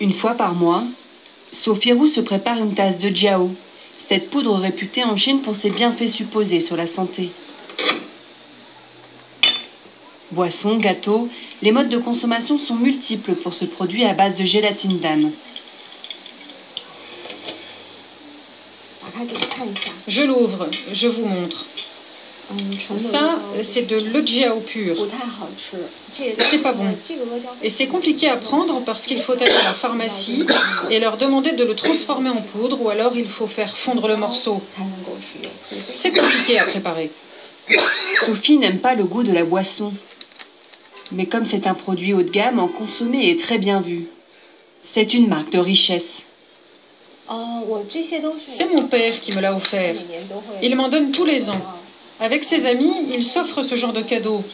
Une fois par mois, Sophie Roux se prépare une tasse de jiao, cette poudre réputée en Chine pour ses bienfaits supposés sur la santé. Boissons, gâteaux, les modes de consommation sont multiples pour ce produit à base de gélatine d'âne. Je l'ouvre, je vous montre. Ça, c'est de l'eau pur. C'est pas bon. Et c'est compliqué à prendre parce qu'il faut aller à la pharmacie et leur demander de le transformer en poudre ou alors il faut faire fondre le morceau. C'est compliqué à préparer. Sophie n'aime pas le goût de la boisson. Mais comme c'est un produit haut de gamme, en consommer est très bien vu. C'est une marque de richesse. C'est mon père qui me l'a offert. Il m'en donne tous les ans. Avec ses amis, il s'offre ce genre de cadeau.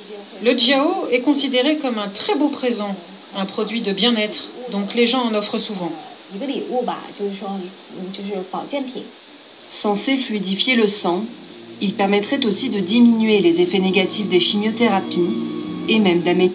Le jiao est considéré comme un très beau présent, un produit de bien-être, donc les gens en offrent souvent. Censé fluidifier le sang, il permettrait aussi de diminuer les effets négatifs des chimiothérapies et même d'améliorer.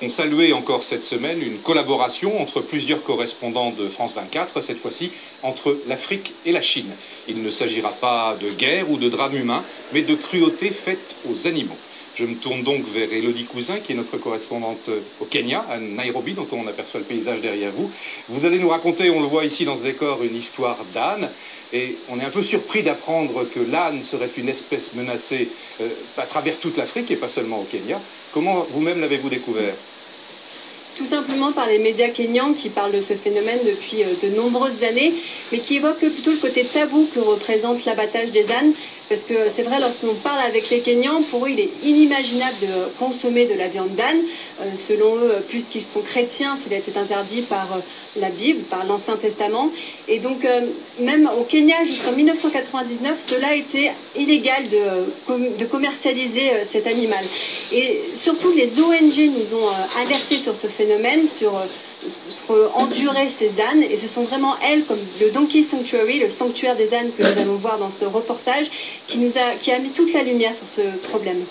On saluait encore cette semaine une collaboration entre plusieurs correspondants de France 24, cette fois-ci entre l'Afrique et la Chine. Il ne s'agira pas de guerre ou de drame humain, mais de cruauté faite aux animaux. Je me tourne donc vers Elodie Cousin, qui est notre correspondante au Kenya, à Nairobi, dont on aperçoit le paysage derrière vous. Vous allez nous raconter, on le voit ici dans ce décor, une histoire d'âne. Et on est un peu surpris d'apprendre que l'âne serait une espèce menacée euh, à travers toute l'Afrique et pas seulement au Kenya. Comment vous-même l'avez-vous découvert tout simplement par les médias kenyans qui parlent de ce phénomène depuis euh, de nombreuses années, mais qui évoquent plutôt le côté tabou que représente l'abattage des ânes. Parce que c'est vrai, lorsqu'on parle avec les Kenyans, pour eux, il est inimaginable de consommer de la viande d'âne. Euh, selon eux, puisqu'ils sont chrétiens, s'il a été interdit par euh, la Bible, par l'Ancien Testament. Et donc, même au Kenya, jusqu'en 1999, cela était illégal de, de commercialiser cet animal. Et surtout, les ONG nous ont alertés sur ce phénomène sur, sur endurer ces ânes. Et ce sont vraiment elles, comme le Donkey Sanctuary, le sanctuaire des ânes que nous allons voir dans ce reportage, qui, nous a, qui a mis toute la lumière sur ce problème.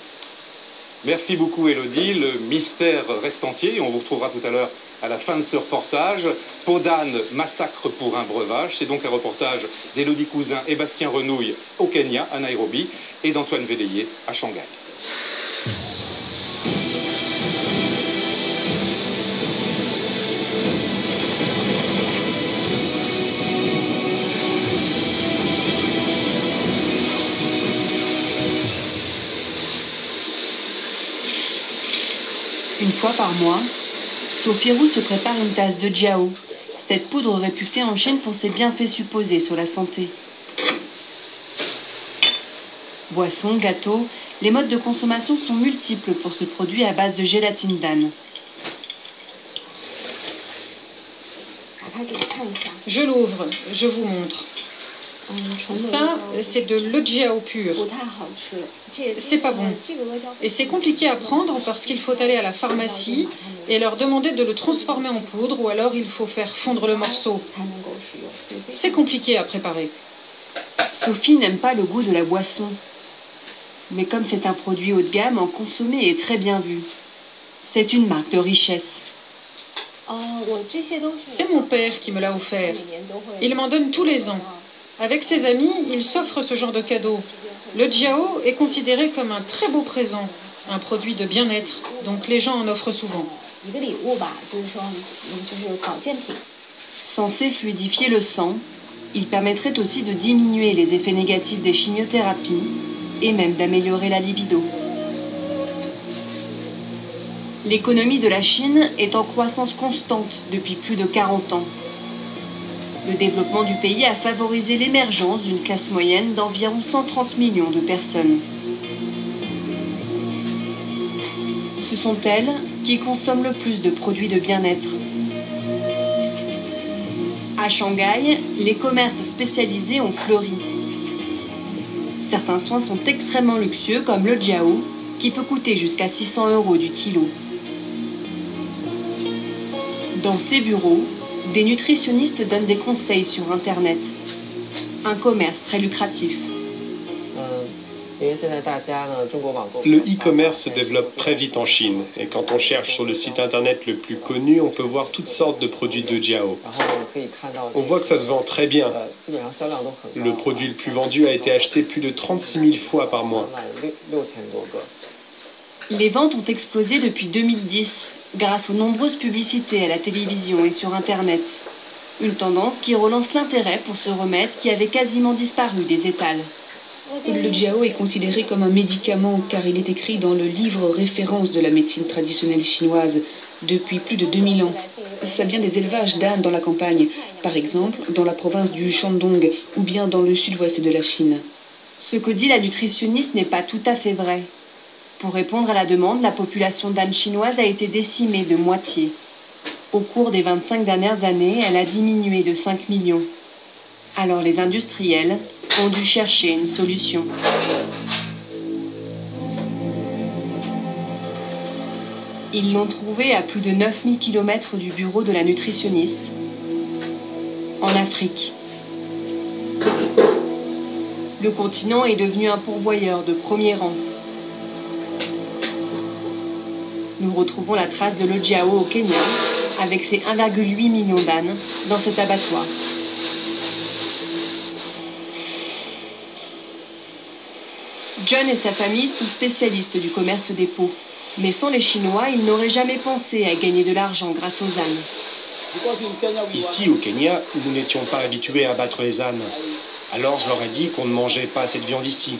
Merci beaucoup Elodie. Le mystère reste entier. On vous retrouvera tout à l'heure à la fin de ce reportage. Peau d'âne, massacre pour un breuvage. C'est donc un reportage d'Elodie Cousin et Bastien Renouille au Kenya, à Nairobi, et d'Antoine Védéier à Shanghai. Fois par mois, Sophie Roux se prépare une tasse de jiao, cette poudre réputée en Chine pour ses bienfaits supposés sur la santé. Boissons, gâteaux, les modes de consommation sont multiples pour ce produit à base de gélatine d'âne. Je l'ouvre, je vous montre. Ça, c'est de l'eau pur. C'est pas bon. Et c'est compliqué à prendre parce qu'il faut aller à la pharmacie et leur demander de le transformer en poudre ou alors il faut faire fondre le morceau. C'est compliqué à préparer. Sophie n'aime pas le goût de la boisson. Mais comme c'est un produit haut de gamme, en consommer est très bien vu. C'est une marque de richesse. C'est mon père qui me l'a offert. Il m'en donne tous les ans. Avec ses amis, il s'offre ce genre de cadeau. Le jiao est considéré comme un très beau présent, un produit de bien-être, donc les gens en offrent souvent. Censé fluidifier le sang, il permettrait aussi de diminuer les effets négatifs des chimiothérapies et même d'améliorer la libido. L'économie de la Chine est en croissance constante depuis plus de 40 ans. Le développement du pays a favorisé l'émergence d'une classe moyenne d'environ 130 millions de personnes. Ce sont elles qui consomment le plus de produits de bien-être. À Shanghai, les commerces spécialisés ont fleuri. Certains soins sont extrêmement luxueux comme le jiao, qui peut coûter jusqu'à 600 euros du kilo. Dans ces bureaux, des nutritionnistes donnent des conseils sur Internet. Un commerce très lucratif. Le e-commerce se développe très vite en Chine et quand on cherche sur le site internet le plus connu, on peut voir toutes sortes de produits de Jiao. On voit que ça se vend très bien. Le produit le plus vendu a été acheté plus de 36 000 fois par mois. Les ventes ont explosé depuis 2010 grâce aux nombreuses publicités à la télévision et sur Internet. Une tendance qui relance l'intérêt pour ce remède qui avait quasiment disparu des étals. Le jiao est considéré comme un médicament car il est écrit dans le livre référence de la médecine traditionnelle chinoise depuis plus de 2000 ans. Ça vient des élevages d'ânes dans la campagne, par exemple dans la province du Shandong ou bien dans le sud-ouest de la Chine. Ce que dit la nutritionniste n'est pas tout à fait vrai. Pour répondre à la demande, la population d'ânes chinoise a été décimée de moitié. Au cours des 25 dernières années, elle a diminué de 5 millions. Alors les industriels ont dû chercher une solution. Ils l'ont trouvé à plus de 9000 km du bureau de la nutritionniste, en Afrique. Le continent est devenu un pourvoyeur de premier rang. Nous retrouvons la trace de l'Ojiao au Kenya, avec ses 1,8 million d'ânes dans cet abattoir. John et sa famille sont spécialistes du commerce des peaux. Mais sans les Chinois, ils n'auraient jamais pensé à gagner de l'argent grâce aux ânes. Ici, au Kenya, nous n'étions pas habitués à abattre les ânes. Alors je leur ai dit qu'on ne mangeait pas cette viande ici.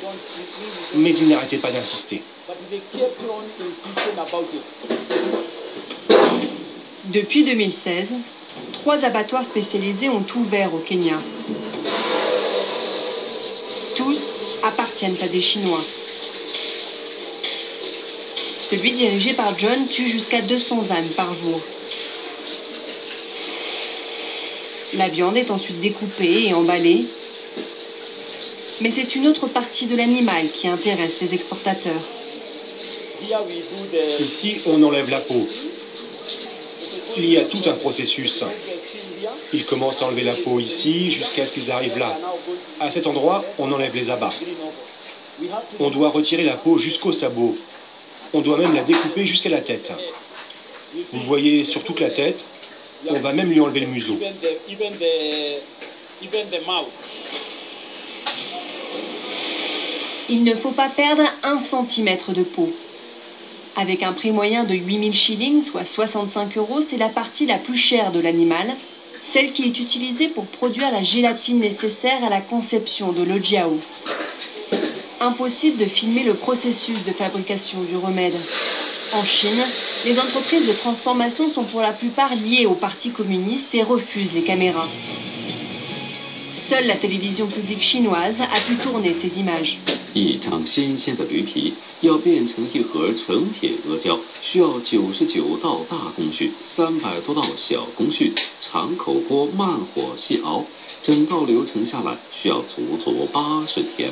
Mais ils n'arrêtaient pas d'insister. Depuis 2016, trois abattoirs spécialisés ont ouvert au Kenya. Tous appartiennent à des Chinois. Celui dirigé par John tue jusqu'à 200 ânes par jour. La viande est ensuite découpée et emballée. Mais c'est une autre partie de l'animal qui intéresse les exportateurs. Ici, on enlève la peau. Il y a tout un processus. Ils commencent à enlever la peau ici jusqu'à ce qu'ils arrivent là. À cet endroit, on enlève les abats. On doit retirer la peau jusqu'au sabot. On doit même la découper jusqu'à la tête. Vous voyez sur toute la tête, on va même lui enlever le museau. Il ne faut pas perdre un centimètre de peau. Avec un prix moyen de 8000 shillings, soit 65 euros, c'est la partie la plus chère de l'animal, celle qui est utilisée pour produire la gélatine nécessaire à la conception de l'ojiao. Impossible de filmer le processus de fabrication du remède. En Chine, les entreprises de transformation sont pour la plupart liées au Parti communiste et refusent les caméras. Seule la télévision publique chinoise a pu tourner ces images. 一张新鲜的驴皮要变成一盒成品阿胶，需要九十九道大工序，三百多道小工序，长口锅慢火细熬，整道流程下来需要足足八十天。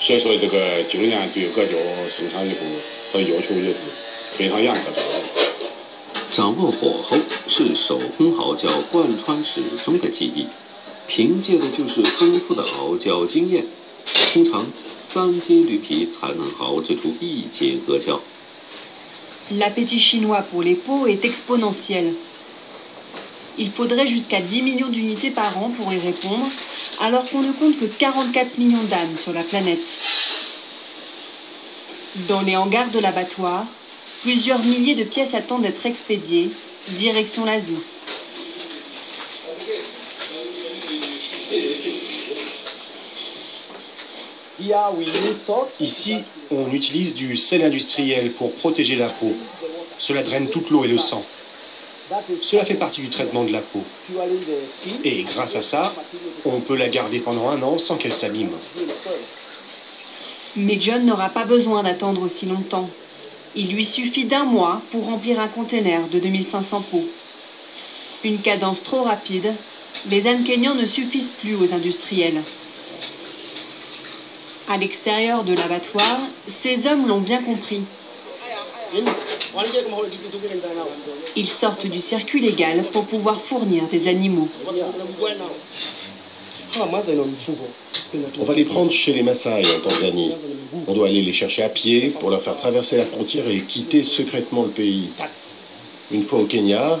所以说，这个经验对阿胶生产以后的要求也是非常严格的。掌握火候是手工熬胶贯穿始终的记忆。凭借的就是丰富的熬胶经验，通常三斤驴皮才能熬制出一斤阿胶。L'appétit chinois pour les peaux est exponentiel. Il faudrait jusqu'à 10 millions d'unités par an pour y répondre, alors qu'on ne compte que 44 millions d'ânes sur la planète. Dans les hangars de l'abattoir, plusieurs milliers de pièces attendent d'être expédiées, direction l'Asie. Ici, on utilise du sel industriel pour protéger la peau. Cela draine toute l'eau et le sang. Cela fait partie du traitement de la peau. Et grâce à ça, on peut la garder pendant un an sans qu'elle s'abîme. Mais John n'aura pas besoin d'attendre aussi longtemps. Il lui suffit d'un mois pour remplir un conteneur de 2500 pots. Une cadence trop rapide, les ânes kenyans ne suffisent plus aux industriels. À l'extérieur de l'abattoir, ces hommes l'ont bien compris. Ils sortent du circuit légal pour pouvoir fournir des animaux. On va les prendre chez les Maasai en Tanzanie. On doit aller les chercher à pied pour leur faire traverser la frontière et quitter secrètement le pays. Une fois au Kenya,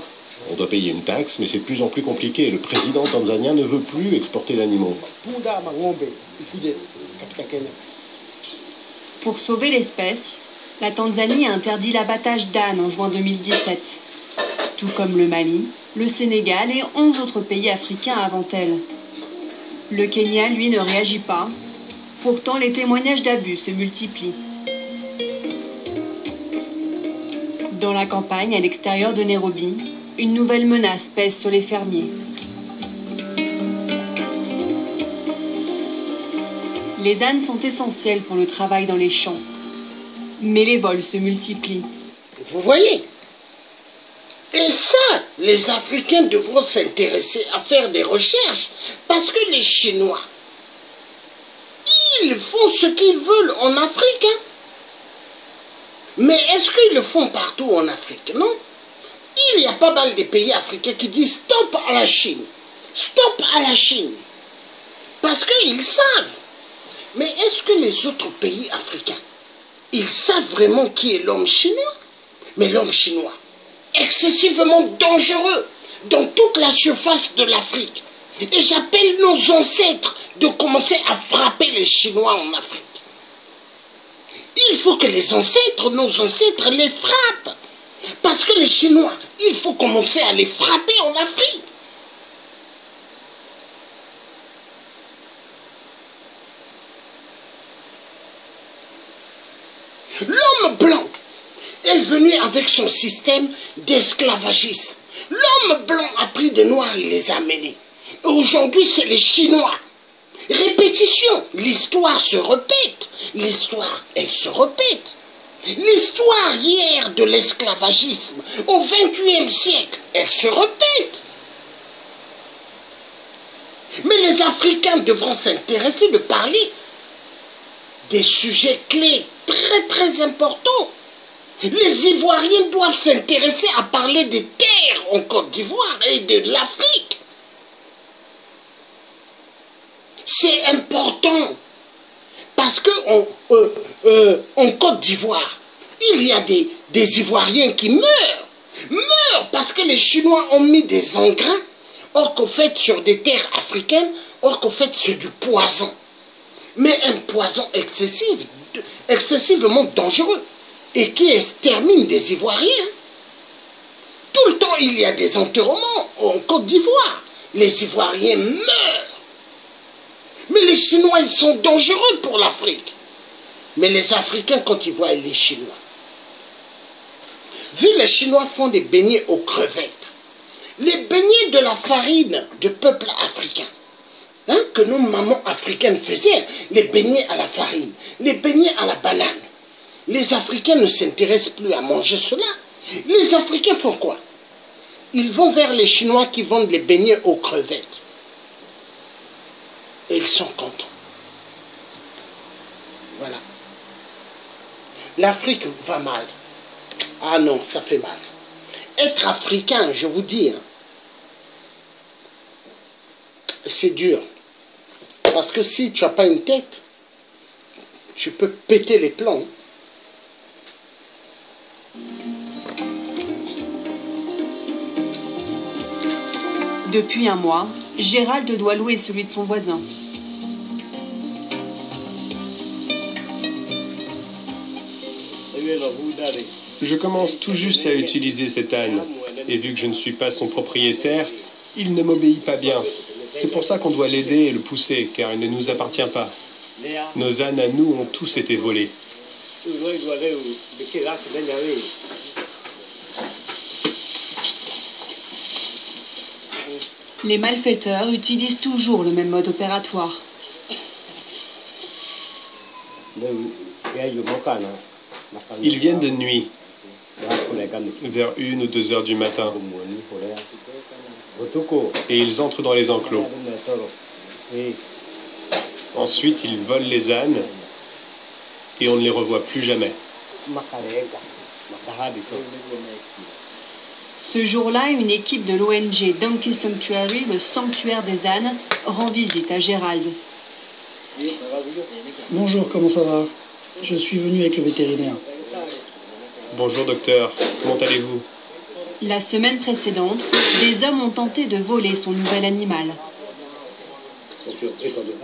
on doit payer une taxe, mais c'est de plus en plus compliqué. Le président tanzanien ne veut plus exporter d'animaux. Pour sauver l'espèce, la Tanzanie a interdit l'abattage d'ânes en juin 2017, tout comme le Mali, le Sénégal et 11 autres pays africains avant elle. Le Kenya, lui, ne réagit pas. Pourtant, les témoignages d'abus se multiplient. Dans la campagne, à l'extérieur de Nairobi, une nouvelle menace pèse sur les fermiers. Les ânes sont essentiels pour le travail dans les champs. Mais les vols se multiplient. Vous voyez? Et ça, les Africains devront s'intéresser à faire des recherches parce que les Chinois, ils font ce qu'ils veulent en Afrique. Hein. Mais est-ce qu'ils le font partout en Afrique? Non. Il y a pas mal de pays africains qui disent stop à la Chine. Stop à la Chine. Parce qu'ils savent. Mais est-ce que les autres pays africains, ils savent vraiment qui est l'homme chinois? Mais l'homme chinois, excessivement dangereux dans toute la surface de l'Afrique. Et j'appelle nos ancêtres de commencer à frapper les Chinois en Afrique. Il faut que les ancêtres, nos ancêtres, les frappent. Parce que les Chinois, il faut commencer à les frapper en Afrique. L'homme blanc est venu avec son système d'esclavagisme. L'homme blanc a pris des noirs et les a menés. Aujourd'hui, c'est les Chinois. Répétition, l'histoire se répète. L'histoire, elle se répète. L'histoire hier de l'esclavagisme au XXIe siècle, elle se répète. Mais les Africains devront s'intéresser de parler des sujets clés très très importants. Les Ivoiriens doivent s'intéresser à parler des terres en Côte d'Ivoire et de l'Afrique. C'est important. Parce que euh, euh, en Côte d'Ivoire, il y a des, des Ivoiriens qui meurent. Meurent parce que les Chinois ont mis des engrais, or qu'au fait sur des terres africaines, or qu'au fait c'est du poison. Mais un poison excessivement dangereux, et qui extermine des Ivoiriens. Tout le temps, il y a des enterrements en Côte d'Ivoire. Les Ivoiriens meurent. Mais les Chinois, ils sont dangereux pour l'Afrique. Mais les Africains, quand ils voient les Chinois, vu les Chinois font des beignets aux crevettes, les beignets de la farine de peuple africain, hein, que nos mamans africaines faisaient, les beignets à la farine, les beignets à la banane. Les Africains ne s'intéressent plus à manger cela. Les Africains font quoi? Ils vont vers les Chinois qui vendent les beignets aux crevettes. Et ils sont contents. Voilà. L'Afrique va mal. Ah non, ça fait mal. Être africain, je vous dis, hein, c'est dur. Parce que si tu n'as pas une tête, tu peux péter les plombs. Depuis un mois, Gérald doit louer celui de son voisin. Je commence tout juste à utiliser cet âne, et vu que je ne suis pas son propriétaire, il ne m'obéit pas bien. C'est pour ça qu'on doit l'aider et le pousser, car il ne nous appartient pas. Nos ânes à nous ont tous été volés. Les malfaiteurs utilisent toujours le même mode opératoire. Ils viennent de nuit, vers une ou deux heures du matin, et ils entrent dans les enclos. Ensuite, ils volent les ânes et on ne les revoit plus jamais. Ce jour-là, une équipe de l'ONG Donkey Sanctuary, le sanctuaire des ânes, rend visite à Gérald. Bonjour, comment ça va? Je suis venu avec le vétérinaire. Bonjour docteur, comment allez-vous? La semaine précédente, des hommes ont tenté de voler son nouvel animal.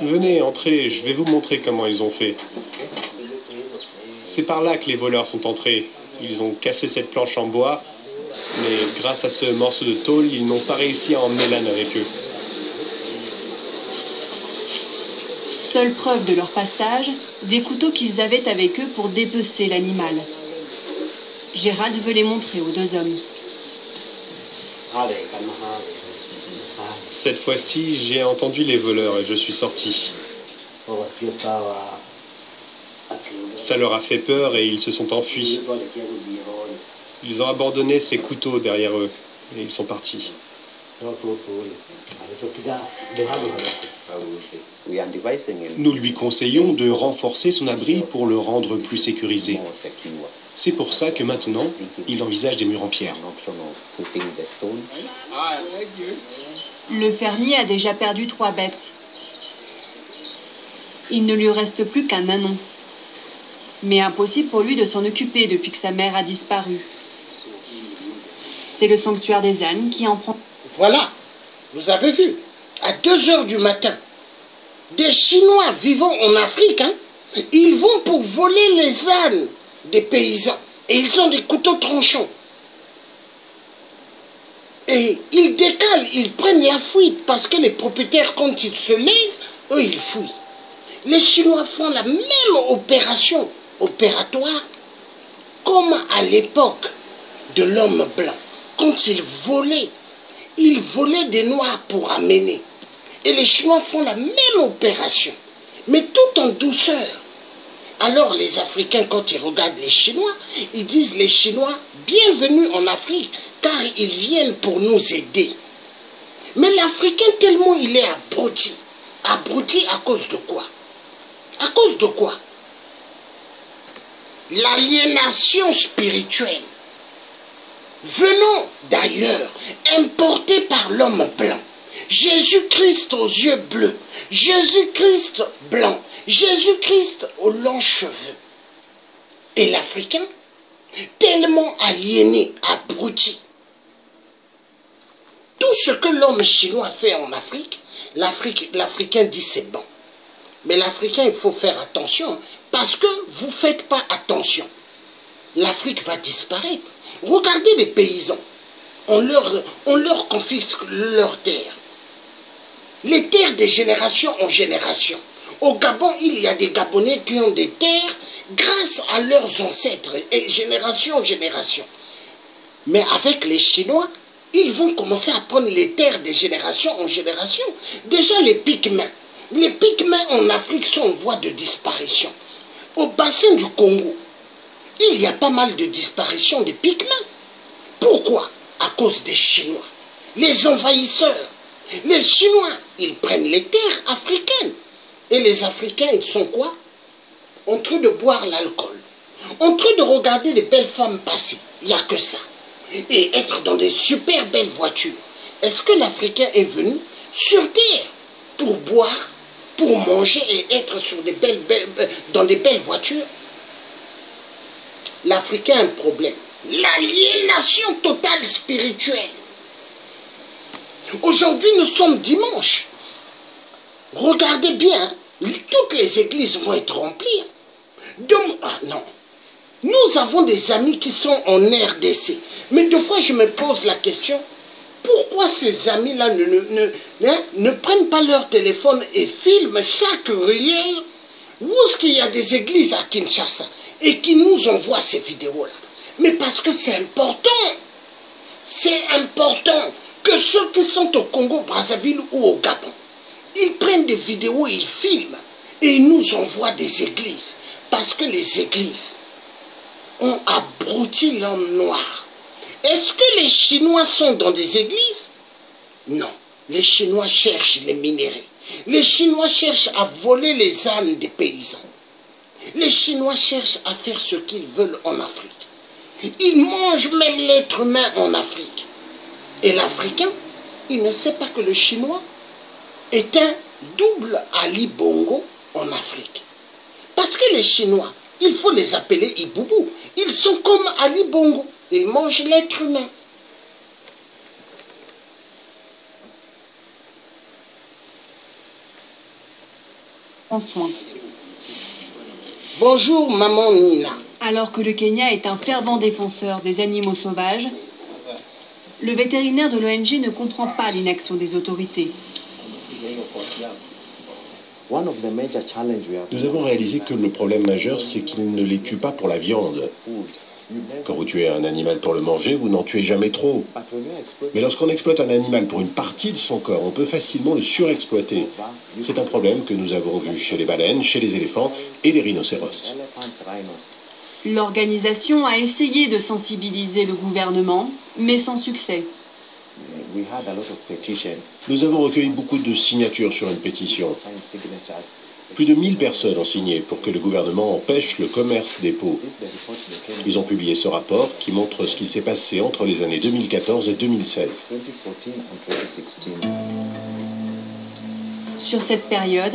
Venez, entrez, je vais vous montrer comment ils ont fait. C'est par là que les voleurs sont entrés. Ils ont cassé cette planche en bois, mais grâce à ce morceau de tôle, ils n'ont pas réussi à emmener l'âne avec eux. Seule preuve de leur passage, des couteaux qu'ils avaient avec eux pour dépecer l'animal. Gérald veut les montrer aux deux hommes. Cette fois-ci, j'ai entendu les voleurs et je suis sorti. Ça leur a fait peur et ils se sont enfuis. Ils ont abandonné ces couteaux derrière eux et ils sont partis. Nous lui conseillons de renforcer son abri pour le rendre plus sécurisé. C'est pour ça que maintenant, il envisage des murs en pierre. Le fermier a déjà perdu trois bêtes. Il ne lui reste plus qu'un anon. Mais impossible pour lui de s'en occuper depuis que sa mère a disparu. C'est le sanctuaire des ânes qui en prend. Voilà, vous avez vu, à 2 heures du matin, des Chinois vivant en Afrique, hein, ils vont pour voler les ânes des paysans. Et ils ont des couteaux tranchants. Et ils décalent, ils prennent la fuite parce que les propriétaires, quand ils se lèvent, eux, ils fuient. Les Chinois font la même opération opératoire comme à l'époque de l'homme blanc. Quand ils volaient, ils volaient des Noirs pour amener. Et les Chinois font la même opération, mais tout en douceur. Alors les Africains, quand ils regardent les Chinois, ils disent les Chinois, bienvenue en Afrique, car ils viennent pour nous aider. Mais l'Africain, tellement il est abruti, abruti à cause de quoi? À cause de quoi? L'aliénation spirituelle, venant d'ailleurs, importée par l'homme blanc. Jésus-Christ aux yeux bleus, Jésus-Christ blanc, Jésus-Christ aux longs cheveux. Et l'Africain, tellement aliéné, abruti. Tout ce que l'homme chinois fait en Afrique, l'Africain dit c'est bon. Mais l'Africain, il faut faire attention, parce que vous ne faites pas attention. L'Afrique va disparaître. Regardez les paysans. On leur, on leur confisque leurs terres. Les terres de génération en génération. Au Gabon, il y a des Gabonais qui ont des terres grâce à leurs ancêtres, et génération en génération. Mais avec les Chinois, ils vont commencer à prendre les terres de génération en génération. Déjà les pygmées. Les pygmées en Afrique sont en voie de disparition. Au bassin du Congo, il y a pas mal de disparitions des pygmées. Pourquoi? À cause des Chinois. Les envahisseurs. Les Chinois, ils prennent les terres africaines. Et les Africains, ils sont quoi? En train de boire l'alcool. En train de regarder les belles femmes passer. Il n'y a que ça. Et être dans des super belles voitures. Est-ce que l'Africain est venu sur Terre pour boire, pour manger et être sur des belles, dans des belles voitures? L'Africain a un problème. L'aliénation totale spirituelle. Aujourd'hui, nous sommes dimanche. Regardez bien, toutes les églises vont être remplies. Ah non. Nous avons des amis qui sont en RDC. Mais deux fois, je me pose la question, pourquoi ces amis-là ne, ne, ne, ne, prennent pas leur téléphone et filment chaque ruelle où est-ce qu'il y a des églises à Kinshasa et qui nous envoient ces vidéos-là? Mais parce que c'est important. C'est important que ceux qui sont au Congo, Brazzaville ou au Gabon, ils prennent des vidéos, ils filment et ils nous envoient des églises. Parce que les églises ont abruti l'homme noir. Est-ce que les Chinois sont dans des églises? Non. Les Chinois cherchent les minéraux. Les Chinois cherchent à voler les ânes des paysans. Les Chinois cherchent à faire ce qu'ils veulent en Afrique. Ils mangent même l'être humain en Afrique. Et l'Africain, il ne sait pas que le Chinois est un double Ali Bongo en Afrique. Parce que les Chinois, il faut les appeler Iboubou. Ils sont comme Ali Bongo. Ils mangent l'être humain. soin. Bonjour, maman Nina. Alors que le Kenya est un fervent défenseur des animaux sauvages, le vétérinaire de l'ONG ne comprend pas l'inaction des autorités. Nous avons réalisé que le problème majeur, c'est qu'ils ne les tuent pas pour la viande. Quand vous tuez un animal pour le manger, vous n'en tuez jamais trop. Mais lorsqu'on exploite un animal pour une partie de son corps, on peut facilement le surexploiter. C'est un problème que nous avons vu chez les baleines, chez les éléphants et les rhinocéros. L'organisation a essayé de sensibiliser le gouvernement, mais sans succès. Nous avons recueilli beaucoup de signatures sur une pétition. Plus de 1000 personnes ont signé pour que le gouvernement empêche le commerce des peaux. Ils ont publié ce rapport qui montre ce qui s'est passé entre les années 2014 et 2016. Sur cette période,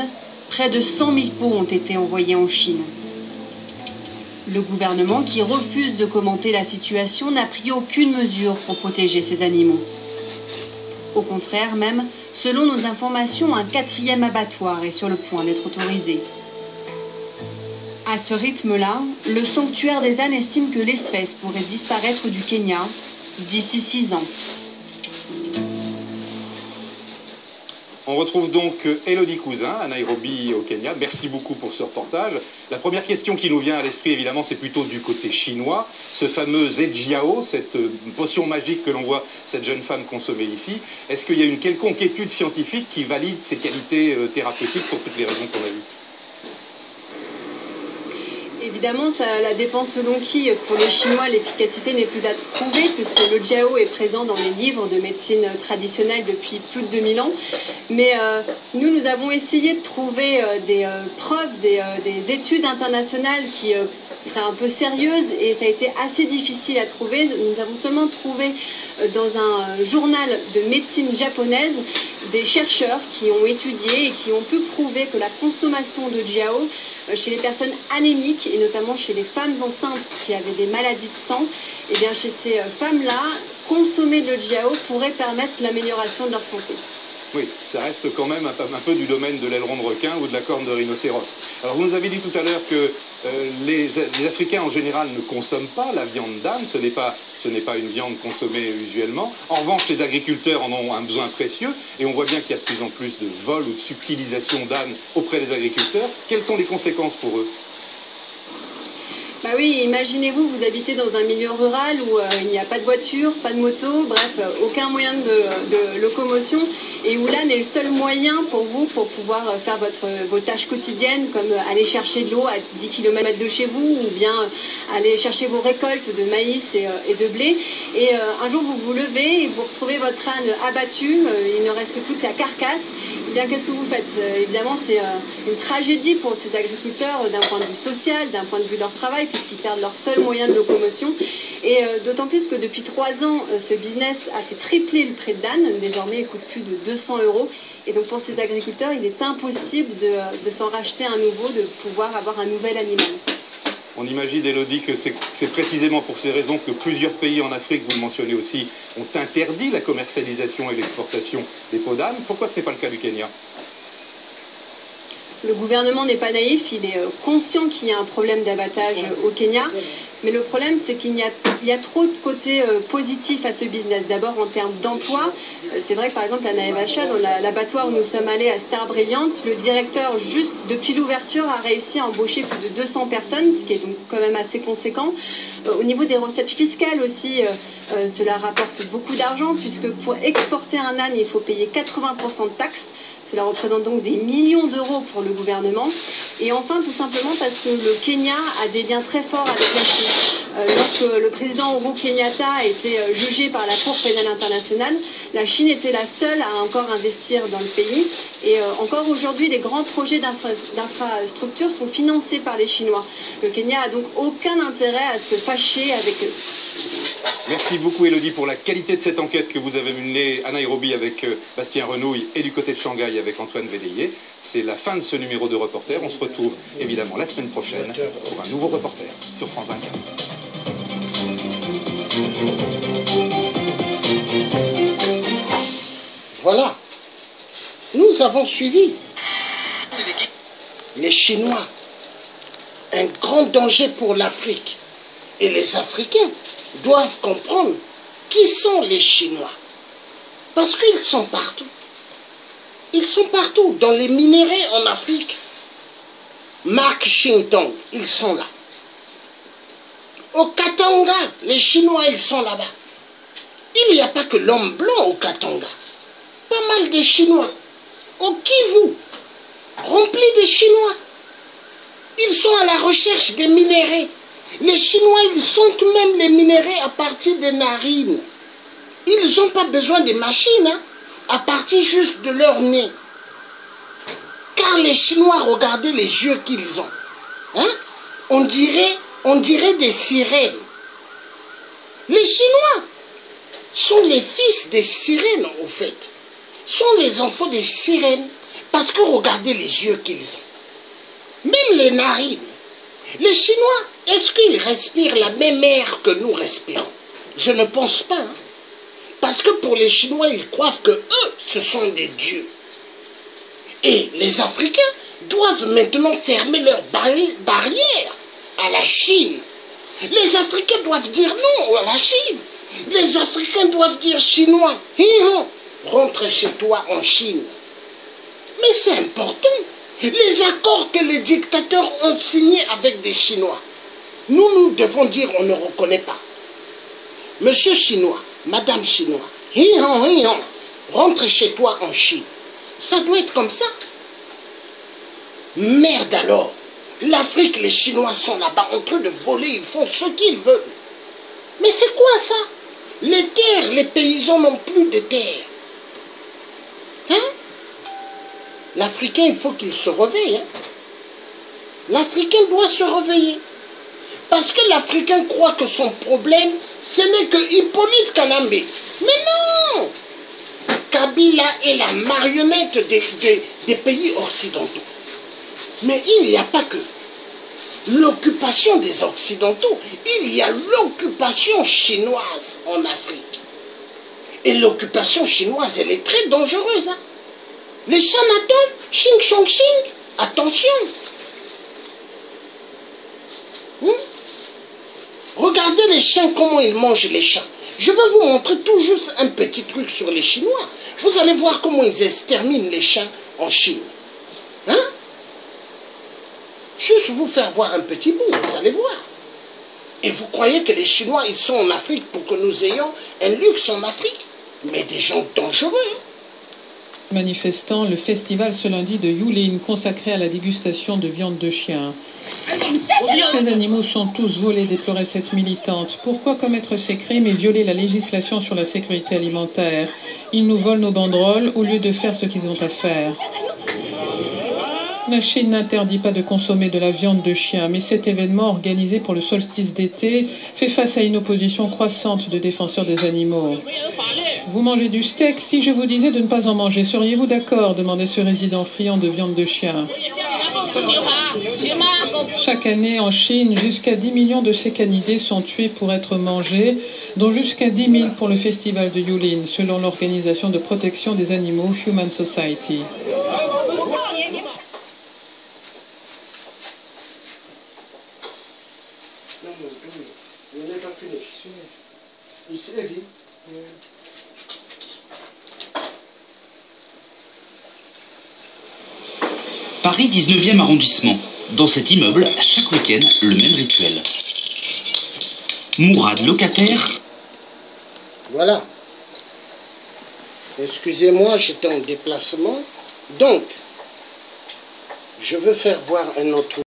près de 100 000 peaux ont été envoyées en Chine. Le gouvernement, qui refuse de commenter la situation, n'a pris aucune mesure pour protéger ces animaux. Au contraire même, selon nos informations, un quatrième abattoir est sur le point d'être autorisé. À ce rythme-là, le sanctuaire des ânes estime que l'espèce pourrait disparaître du Kenya d'ici six ans. On retrouve donc Elodie Cousin à Nairobi au Kenya. Merci beaucoup pour ce reportage. La première question qui nous vient à l'esprit, évidemment, c'est plutôt du côté chinois. Ce fameux Zhejiao, cette euh, potion magique que l'on voit cette jeune femme consommer ici, est-ce qu'il y a une quelconque étude scientifique qui valide ses qualités euh, thérapeutiques pour toutes les raisons qu'on a vues? Évidemment, ça la dépend selon qui. Pour les Chinois, l'efficacité n'est plus à trouver puisque le jiao est présent dans les livres de médecine traditionnelle depuis plus de 2000 ans. Mais euh, nous, nous avons essayé de trouver euh, des euh, preuves, des, des, études internationales qui seraient un peu sérieuses et ça a été assez difficile à trouver. Nous avons seulement trouvé dans un journal de médecine japonaise des chercheurs qui ont étudié et qui ont pu prouver que la consommation de jiao euh, chez les personnes anémiques et notamment chez les femmes enceintes qui avaient des maladies de sang, et eh bien chez ces euh, femmes-là, consommer de jiao pourrait permettre l'amélioration de leur santé. Oui, ça reste quand même un, peu du domaine de l'aileron de requin ou de la corne de rhinocéros. Alors vous nous avez dit tout à l'heure que euh, les, Africains en général ne consomment pas la viande d'âne, ce n'est pas, une viande consommée usuellement. En revanche, les agriculteurs en ont un besoin précieux et on voit bien qu'il y a de plus en plus de vols ou de subtilisation d'âne auprès des agriculteurs. Quelles sont les conséquences pour eux? Bah oui, imaginez-vous, vous habitez dans un milieu rural où euh, il n'y a pas de voiture, pas de moto, bref, euh, aucun moyen de, locomotion, et où l'âne est le seul moyen pour vous pour pouvoir euh, faire votre, vos tâches quotidiennes, comme aller chercher de l'eau à 10 km de chez vous, ou bien aller chercher vos récoltes de maïs et, de blé. Et un jour, vous vous levez et vous retrouvez votre âne abattu, il ne reste plus que la carcasse, bien, qu'est-ce que vous faites Évidemment, c'est une tragédie pour ces agriculteurs d'un point de vue social, d'un point de vue de leur travail, puisqu'ils perdent leur seul moyen de locomotion. Et euh, d'autant plus que depuis trois ans, euh, ce business a fait tripler le prix de l'âne. Désormais, il coûte plus de 200 euros. Et donc pour ces agriculteurs, il est impossible de s'en racheter un nouveau, de pouvoir avoir un nouvel animal. On imagine, Elodie, que c'est précisément pour ces raisons que plusieurs pays en Afrique, vous le mentionnez aussi, ont interdit la commercialisation et l'exportation des peaux d'âne. Pourquoi ce n'est pas le cas du Kenya? Le gouvernement n'est pas naïf, il est euh, conscient qu'il y a un problème d'abattage au Kenya. Mais le problème, c'est qu'il y, a trop de côtés euh, positifs à ce business. D'abord, en termes d'emploi, euh, c'est vrai que par exemple, à Naevacha, dans l'abattoir où nous sommes allés à Star Brilliant, le directeur, juste depuis l'ouverture, a réussi à embaucher plus de 200 personnes, ce qui est donc quand même assez conséquent. au niveau des recettes fiscales aussi, cela rapporte beaucoup d'argent, puisque pour exporter un âne, il faut payer 80% de taxes Cela représente donc des millions d'euros pour le gouvernement. Et enfin, tout simplement parce que le Kenya a des liens très forts avec la Chine. Euh, lorsque le président Uhuru Kenyatta a été euh, jugé par la Cour pénale internationale, la Chine était la seule à encore investir dans le pays. Et euh, encore aujourd'hui, les grands projets d'infrastructures sont financés par les Chinois. Le Kenya a donc aucun intérêt à se fâcher avec eux. Merci beaucoup Elodie pour la qualité de cette enquête que vous avez menée à Nairobi avec Bastien Renouille et du côté de Shanghai avec Antoine Védéier. C'est la fin de ce numéro de reporter. On se retrouve évidemment la semaine prochaine pour un nouveau reporter sur France 24. Voilà. Nous avons suivi les Chinois. Un grand danger pour l'Afrique. Et les Africains doivent comprendre qui sont les Chinois. Parce qu'ils sont partout. Ils sont partout, dans les minéraux en Afrique. Mark Shingtong, ils sont là. Au Katanga, les Chinois, ils sont là-bas. Il n'y a pas que l'homme blanc au Katanga. Pas mal de Chinois. Au Kivu, rempli de Chinois. Ils sont à la recherche des minéraux. Les Chinois, ils sentent même les minéraux à partir des narines. Ils n'ont pas besoin de machines, hein, à partir juste de leur nez. Car les Chinois, regardez les yeux qu'ils ont. Hein? On dirait on dirait des sirènes. Les Chinois sont les fils des sirènes, au fait. Sont les enfants des sirènes. Parce que regardez les yeux qu'ils ont. Même les narines. Les Chinois, est-ce qu'ils respirent la même air que nous respirons? Je ne pense pas. Hein. Parce que pour les Chinois, ils croient que eux, ce sont des dieux. Et les Africains doivent maintenant fermer leurs barrières à la Chine. Les Africains doivent dire non à la Chine. Les Africains doivent dire chinois. Rentre chez toi en Chine. Mais c'est important. Les accords que les dictateurs ont signés avec des Chinois. Nous, nous devons dire on ne reconnaît pas. Monsieur chinois, madame chinois, rentre chez toi en Chine. Ça doit être comme ça. Merde alors. L'Afrique, les Chinois sont là-bas en train de voler, ils font ce qu'ils veulent. Mais c'est quoi ça? Les terres, les paysans n'ont plus de terres. Hein L'Africain, il faut qu'il se réveille. Hein? L'Africain doit se réveiller. Parce que l'Africain croit que son problème, ce n'est que Hippolyte Kanambe. Mais non Kabila est la marionnette des pays occidentaux. Mais il n'y a pas que l'occupation des Occidentaux, il y a l'occupation chinoise en Afrique. Et l'occupation chinoise, elle est très dangereuse. Hein. Les Shanatons, Xing Chong Xing, attention. Hmm? Regardez les chiens, comment ils mangent les chats. Je vais vous montrer tout juste un petit truc sur les Chinois. Vous allez voir comment ils exterminent les chats en Chine. Hein? Juste vous faire voir un petit bout, vous allez voir. Et vous croyez que les Chinois, ils sont en Afrique pour que nous ayons un luxe en Afrique? Mais des gens dangereux. Manifestant le festival ce lundi de Yulin consacré à la dégustation de viande de chien. Ces animaux sont tous volés, déplorait cette militante. Pourquoi commettre ces crimes et violer la législation sur la sécurité alimentaire? Ils nous volent nos banderoles au lieu de faire ce qu'ils ont à faire. La Chine n'interdit pas de consommer de la viande de chien, mais cet événement organisé pour le solstice d'été fait face à une opposition croissante de défenseurs des animaux. Vous mangez du steak Si je vous disais de ne pas en manger, seriez-vous d'accord? demandait ce résident friand de viande de chien. Chaque année en Chine, jusqu'à 10 millions de ces canidés sont tués pour être mangés, dont jusqu'à 10 000 pour le festival de Yulin, selon l'organisation de protection des animaux Human Society. Paris 19e arrondissement. Dans cet immeuble, chaque week-end, le même rituel. Mourad, locataire. Voilà. Excusez-moi, j'étais en déplacement. Donc, je veux faire voir un autre